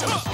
Stop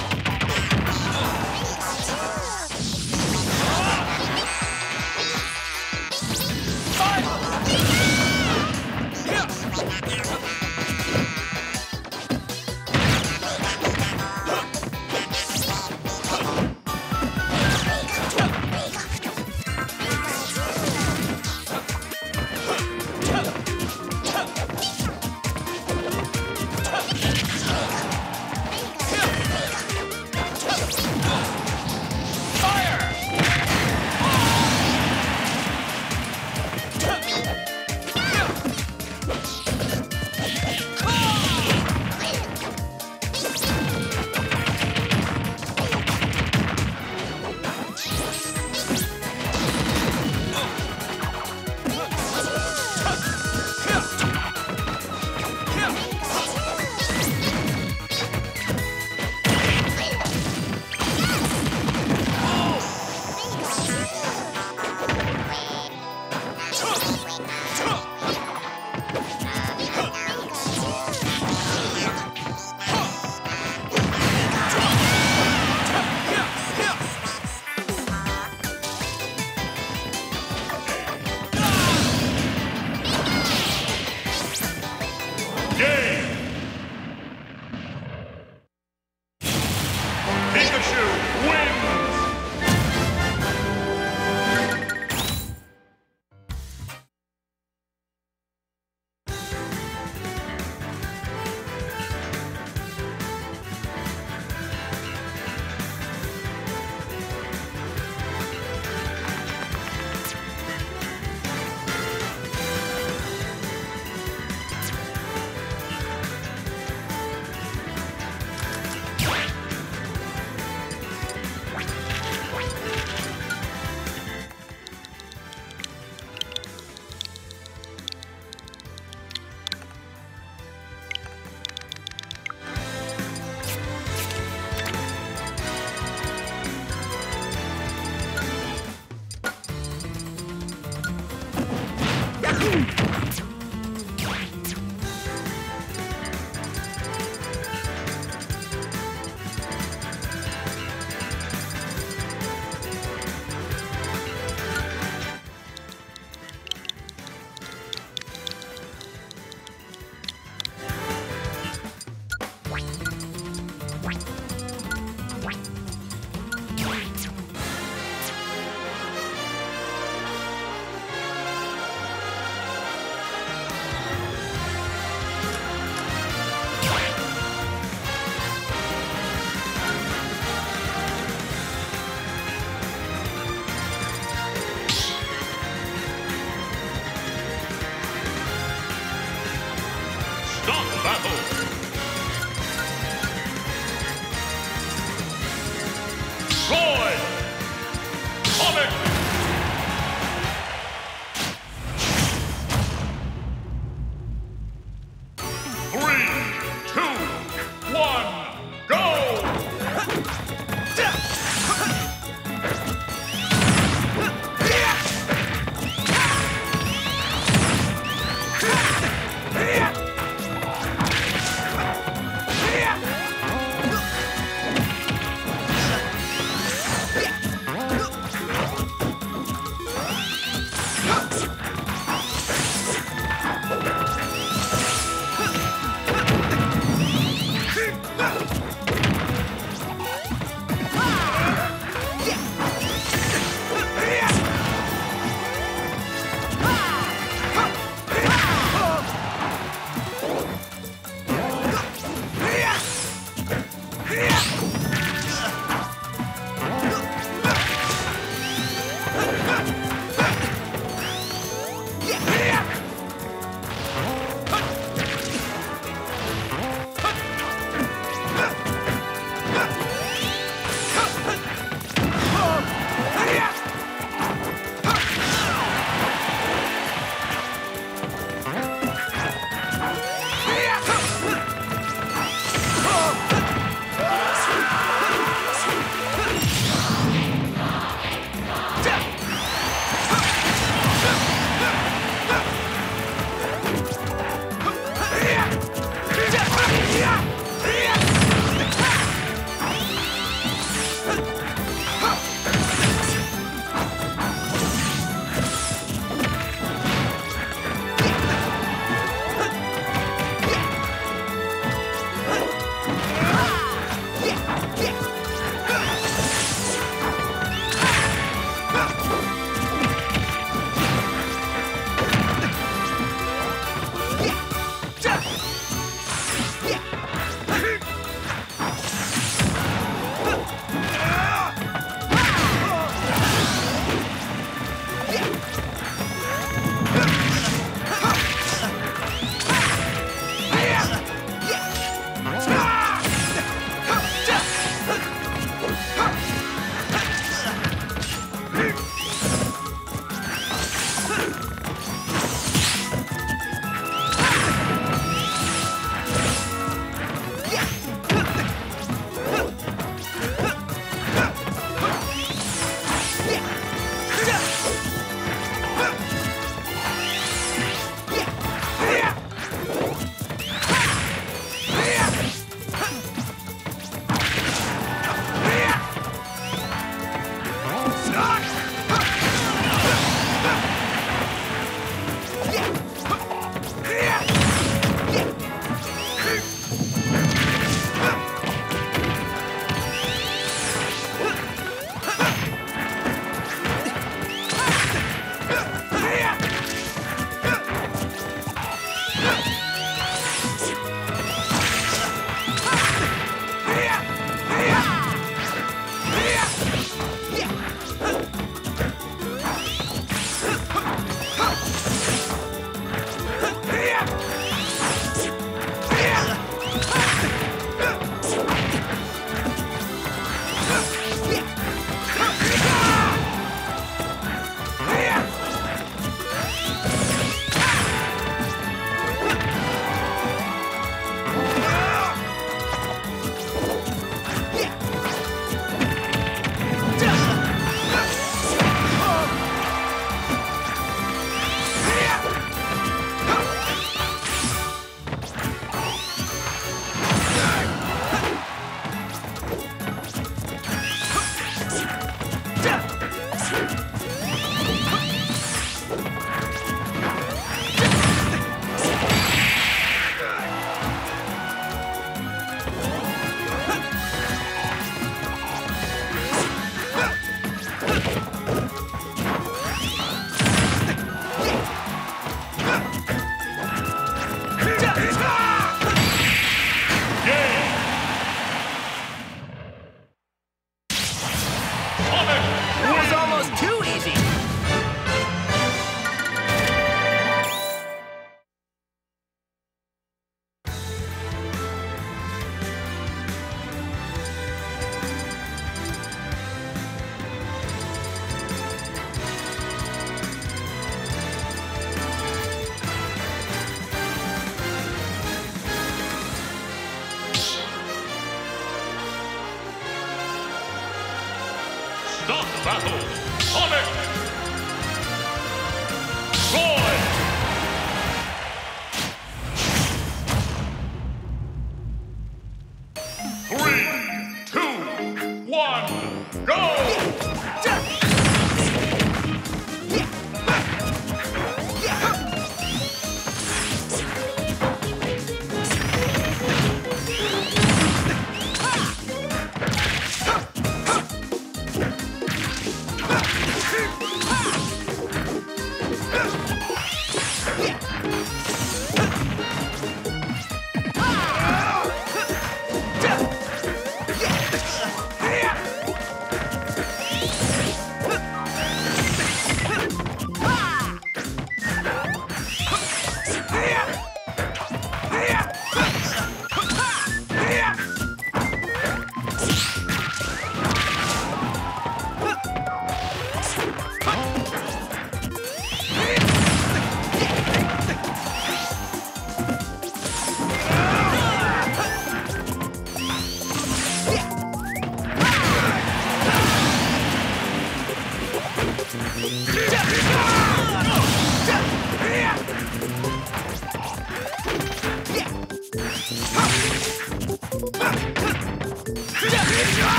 Stop battle!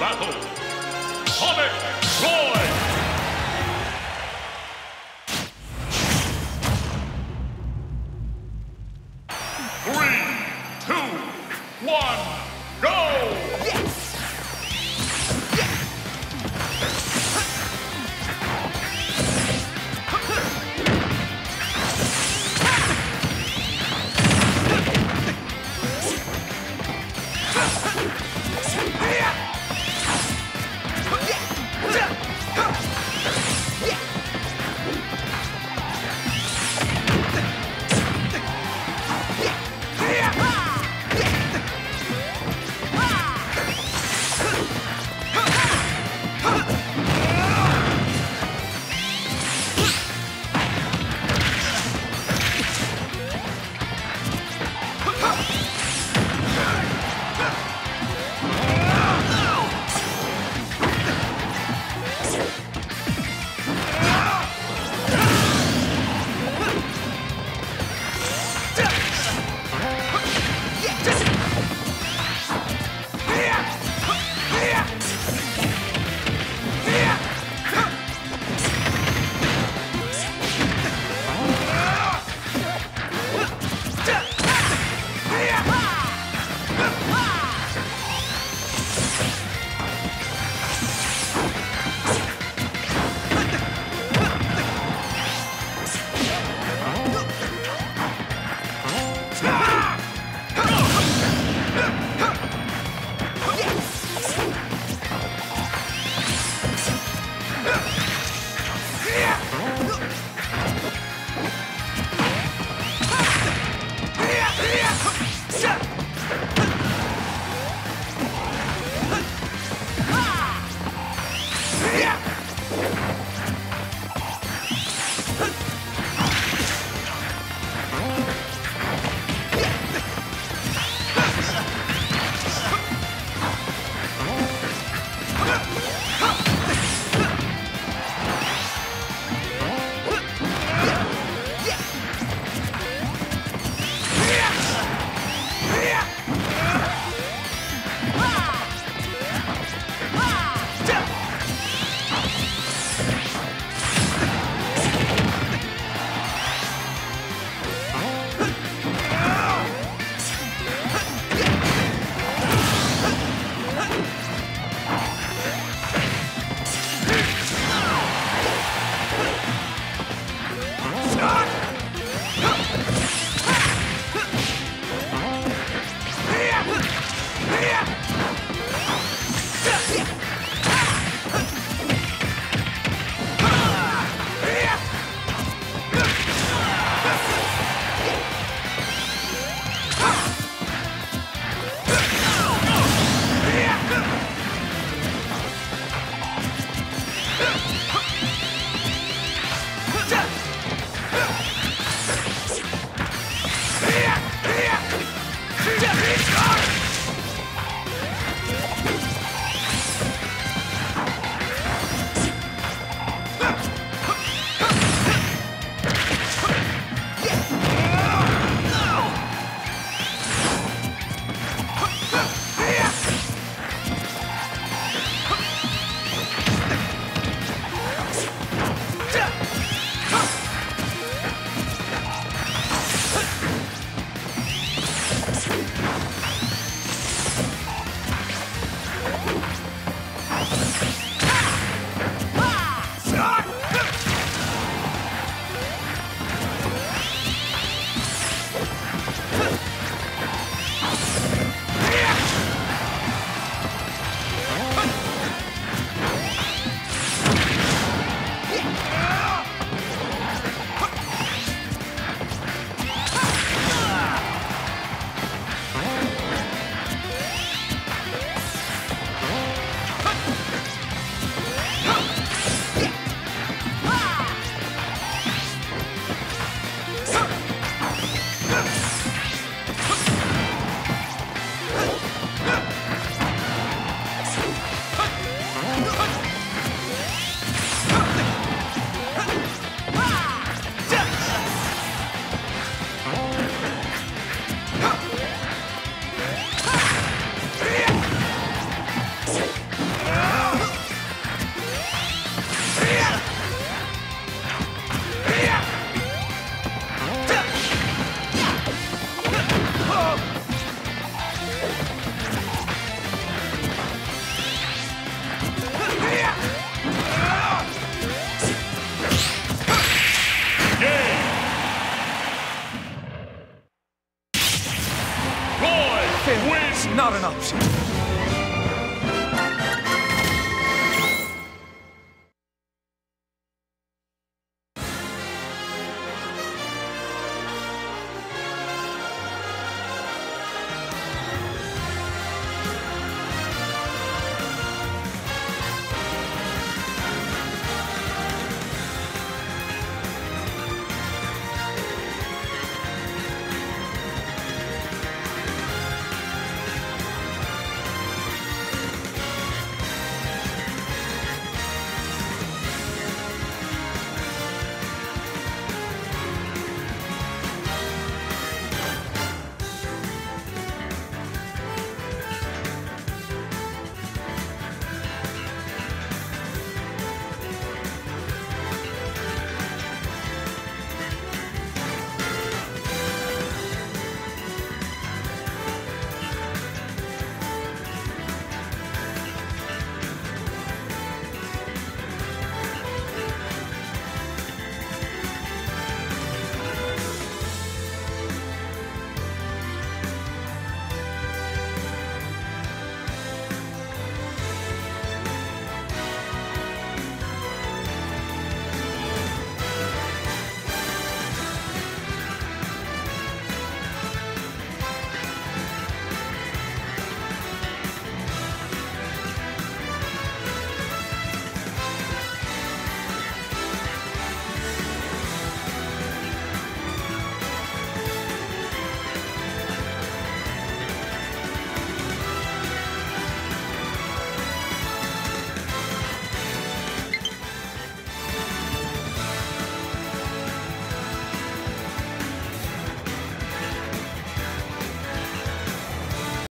Battle. Sonic Droid!